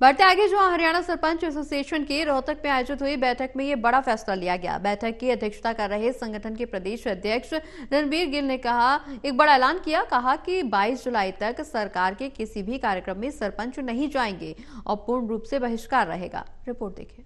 बढ़ते आगे, जो हरियाणा सरपंच एसोसिएशन के रोहतक में आयोजित हुई बैठक में ये बड़ा फैसला लिया गया। बैठक की अध्यक्षता कर रहे संगठन के प्रदेश अध्यक्ष रणबीर गिल ने कहा, एक बड़ा ऐलान किया, कहा कि 22 जुलाई तक सरकार के किसी भी कार्यक्रम में सरपंच नहीं जाएँगे और पूर्ण रूप से बहिष्कार रहेगा। रिपोर्ट देखिए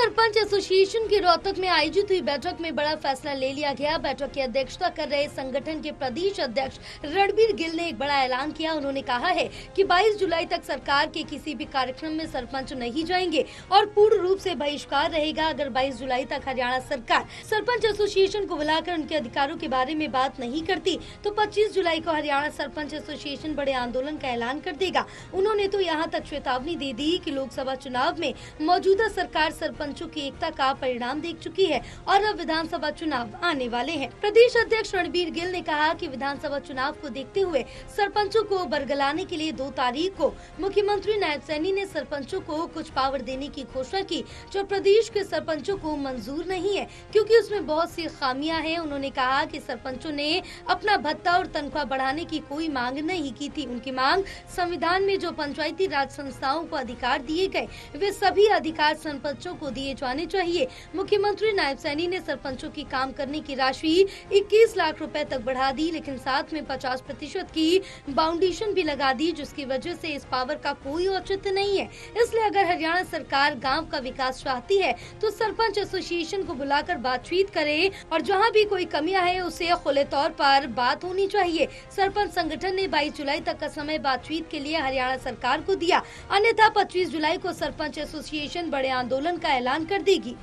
सरपंच एसोसिएशन की रोहतक में आयोजित हुई बैठक में बड़ा फैसला ले लिया गया। बैठक की अध्यक्षता कर रहे संगठन के प्रदेश अध्यक्ष रणबीर गिल ने एक बड़ा ऐलान किया। उन्होंने कहा है कि 22 जुलाई तक सरकार के किसी भी कार्यक्रम में सरपंच नहीं जाएँगे और पूर्ण रूप से बहिष्कार रहेगा। अगर 22 जुलाई तक हरियाणा सरकार सरपंच एसोसिएशन को बुलाकर उनके अधिकारों के बारे में बात नहीं करती तो पच्चीस जुलाई को हरियाणा सरपंच एसोसिएशन बड़े आंदोलन का ऐलान कर देगा। उन्होंने तो यहाँ तक चेतावनी दे दी की लोकसभा चुनाव में मौजूदा सरकार सरकार सरपंचों की एकता का परिणाम देख चुकी है और अब विधानसभा चुनाव आने वाले हैं। प्रदेश अध्यक्ष रणबीर गिल ने कहा कि विधानसभा चुनाव को देखते हुए सरपंचों को बरगलाने के लिए दो तारीख को मुख्यमंत्री नायब सैनी ने सरपंचों को कुछ पावर देने की घोषणा की, जो प्रदेश के सरपंचों को मंजूर नहीं है, क्योंकि उसमें बहुत सी खामियाँ हैं। उन्होंने कहा कि सरपंचों ने अपना भत्ता और तनख्वाह बढ़ाने की कोई मांग नहीं की थी। उनकी मांग संविधान में जो पंचायती राज संस्थाओं को अधिकार दिए गए, वे सभी अधिकार सरपंचों को दिए जाने चाहिए। मुख्यमंत्री नायब सैनी ने सरपंचों की काम करने की राशि 21 लाख रुपए तक बढ़ा दी, लेकिन साथ में 50 प्रतिशत की बाउंडेशन भी लगा दी, जिसकी वजह से इस पावर का कोई औचित्य नहीं है। इसलिए अगर हरियाणा सरकार गाँव का विकास चाहती है तो सरपंच एसोसिएशन को बुलाकर बातचीत करे और जहाँ भी कोई कमियाँ है उसे खुले तौर पर बात होनी चाहिए। सरपंच संगठन ने 22 जुलाई तक का समय बातचीत के लिए हरियाणा सरकार को दिया। अन्यथा 25 जुलाई को सरपंच एसोसिएशन बड़े आंदोलन का ऐलान कर देगी।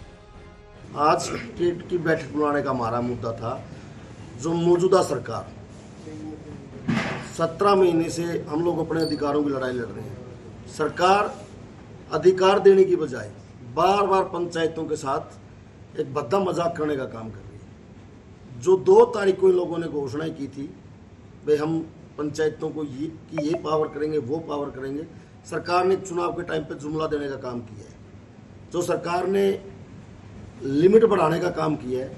आज स्टेट की बैठक बुलाने का हमारा मुद्दा था, जो मौजूदा सरकार, सत्रह महीने से हम लोग अपने अधिकारों की लड़ाई लड़ रहे हैं। सरकार अधिकार देने की बजाय बार बार पंचायतों के साथ एक भद्दा मज़ाक करने का काम कर रही है। जो दो तारीख को इन लोगों ने घोषणा की थी भाई हम पंचायतों को ये, कि ये पावर करेंगे, वो पावर करेंगे, सरकार ने चुनाव के टाइम पे जुमला देने का काम किया है। जो सरकार ने लिमिट बढ़ाने का काम किया है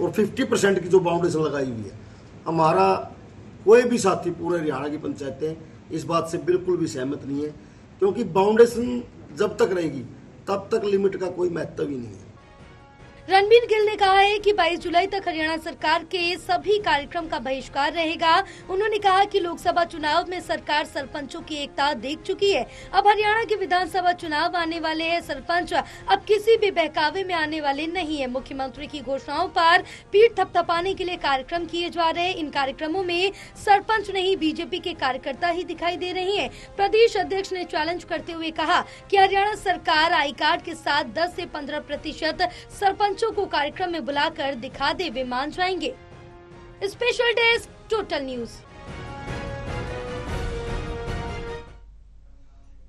और 50 परसेंट की जो बाउंडेशन लगाई हुई है। हमारा कोई भी साथी, पूरे हरियाणा की पंचायतें, इस बात से बिल्कुल भी सहमत नहीं है, क्योंकि बाउंडेशन जब तक रहेगी, तब तक लिमिट का कोई महत्व ही नहीं है। रणबीर गिल ने कहा है कि 22 जुलाई तक हरियाणा सरकार के सभी कार्यक्रम का बहिष्कार रहेगा। उन्होंने कहा कि लोकसभा चुनाव में सरकार सरपंचों की एकता देख चुकी है। अब हरियाणा के विधानसभा चुनाव आने वाले हैं। सरपंच अब किसी भी बहकावे में आने वाले नहीं है। मुख्यमंत्री की घोषणाओं पर पीठ थपथपाने के लिए कार्यक्रम किए जा रहे इन कार्यक्रमों में सरपंच नहीं, बीजेपी के कार्यकर्ता ही दिखाई दे रहे हैं। प्रदेश अध्यक्ष ने चैलेंज करते हुए कहा की हरियाणा सरकार आई कार्ड के साथ दस ऐसी पंद्रह प्रतिशत सरपंच सरपंचों को कार्यक्रम में बुलाकर दिखा दे वे मान जाएँगे। Special desk total news.